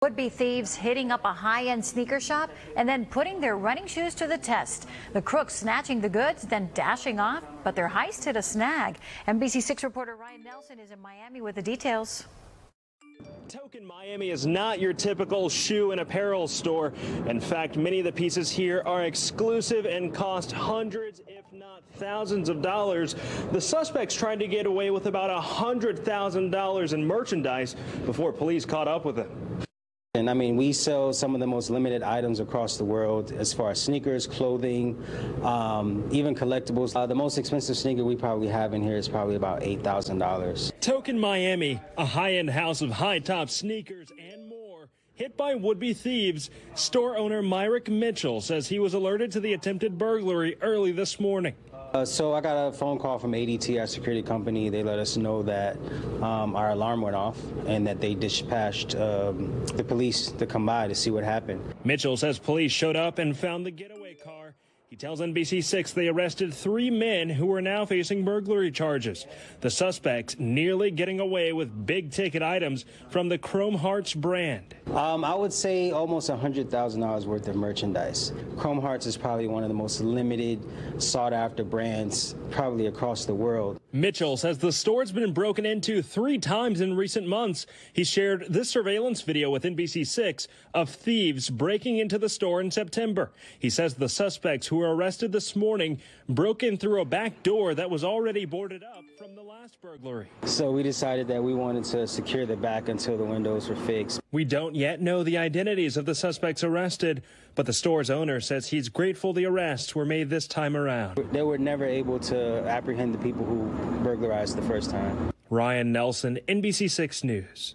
Would-be thieves hitting up a high-end sneaker shop and then putting their running shoes to the test. The crooks snatching the goods, then dashing off, but their heist hit a snag. NBC6 reporter Ryan Nelson is in Miami with the details. Token Miami is not your typical shoe and apparel store. In fact, many of the pieces here are exclusive and cost hundreds, if not thousands of dollars. The suspects tried to get away with about $100,000 in merchandise before police caught up with them. And I mean, we sell some of the most limited items across the world as far as sneakers, clothing, um, even collectibles. Uh, the most expensive sneaker we probably have in here is probably about $8,000. Token Miami, a high end house of high top sneakers and more. Hit by would be thieves, store owner Myrick Mitchell says he was alerted to the attempted burglary early this morning. Uh, so I got a phone call from ADT, our security company. They let us know that um, our alarm went off and that they dispatched um, the police to come by to see what happened. Mitchell says police showed up and found the getaway. He tells NBC6 they arrested three men who are now facing burglary charges. The suspects nearly getting away with big ticket items from the Chrome Hearts brand. Um, I would say almost $100,000 worth of merchandise. Chrome Hearts is probably one of the most limited, sought after brands probably across the world. Mitchell says the store's been broken into three times in recent months. He shared this surveillance video with NBC6 of thieves breaking into the store in September. He says the suspects who were arrested this morning broke in through a back door that was already boarded up from the last burglary. So we decided that we wanted to secure the back until the windows were fixed. We don't yet know the identities of the suspects arrested, but the store's owner says he's grateful the arrests were made this time around. They were never able to apprehend the people who burglarized the first time. Ryan Nelson, NBC6 News.